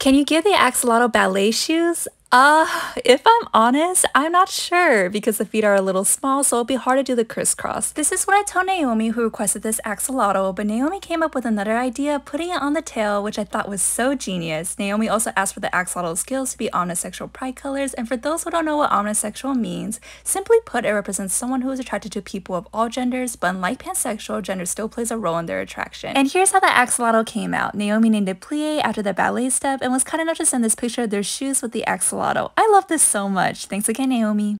Can you give the axolotl ballet shoes? Uh, if I'm honest, I'm not sure because the feet are a little small, so it'll be hard to do the crisscross. This is what I told Naomi who requested this axolotl, but Naomi came up with another idea, putting it on the tail, which I thought was so genius. Naomi also asked for the axolotl scales to be omnisexual pride colors, and for those who don't know what omnisexual means, simply put, it represents someone who is attracted to people of all genders, but unlike pansexual, gender still plays a role in their attraction. And here's how the axolotl came out. Naomi named it Plie after the ballet step and was kind enough to send this picture of their shoes with the axolotl I love this so much. Thanks again, Naomi.